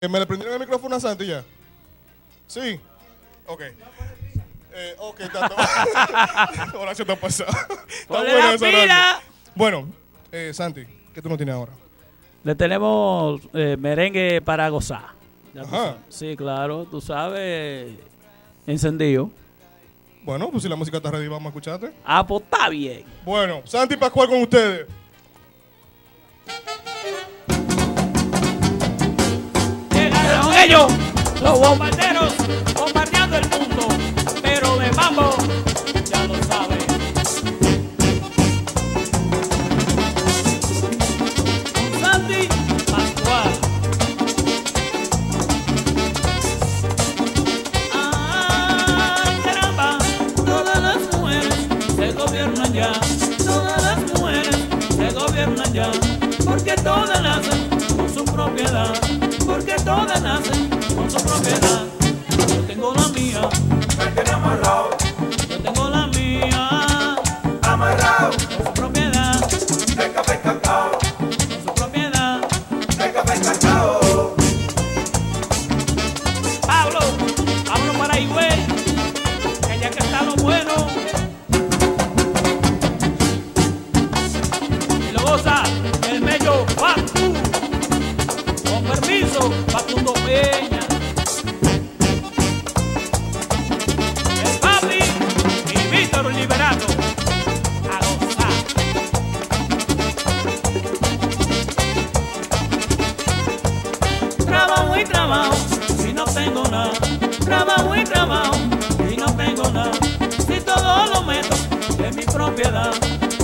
¿Me le prendieron el micrófono a Santi ya? Sí. Ok. Eh, ok, tanto. Ahora se te ha pasado. Está Ponle bueno la pila. Bueno, eh, Santi, ¿qué tú no tienes ahora? Le tenemos eh, merengue para gozar. Ya Ajá. sabes. Sí, claro, tú sabes. Encendido. Bueno, pues si la música está ready, vamos a escucharte. Ah, pues está bien. Bueno, Santi Pascual con ustedes. Ellos, los bombarderos, bombardeando el mundo. Pero de mambo, ya lo sabes. Santi Pascual. Ay, caramba, todas las mujeres se gobiernan ya. Todas las mujeres se gobiernan ya. Porque todas nacen con su propiedad. Porque todas nacen con Trabajo y no tengo nada. Trabajo y trabajo y no tengo nada. Si todo lo meto en mi propiedad.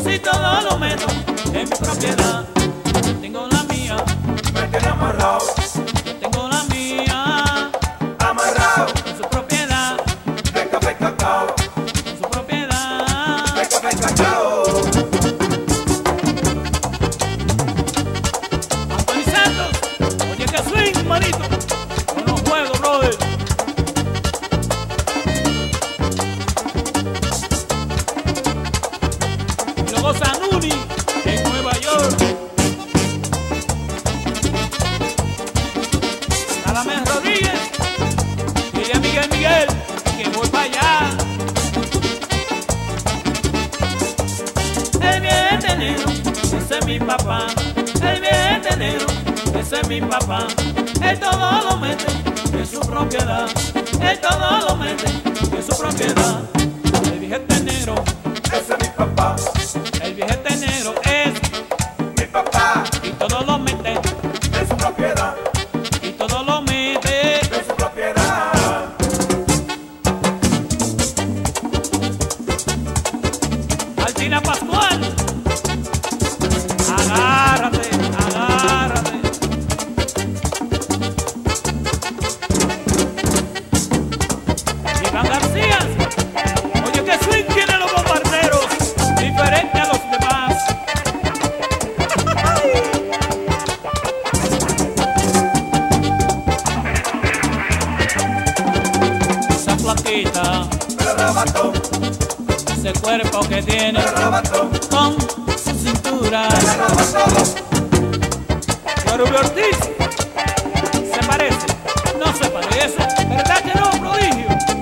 Si todo lo meto en mi propiedad. Yo tengo la mía, Me tiene amarrado, yo tengo la mía. amarrado, En su propiedad, de café cacao, en su propiedad. de café cacao. Anthony Santos, oye que swing, manito. Ese es mi papá. Todo lo mete de su propiedad, y todo lo mete. de su propiedad. Alcina Pascual. Agárrate, agárrate. Iván arrebató, ese cuerpo que tiene me arrebató, con su cintura. me arrebató. Ortiz se parece, no se parece, ¿verdad que no, prodigio?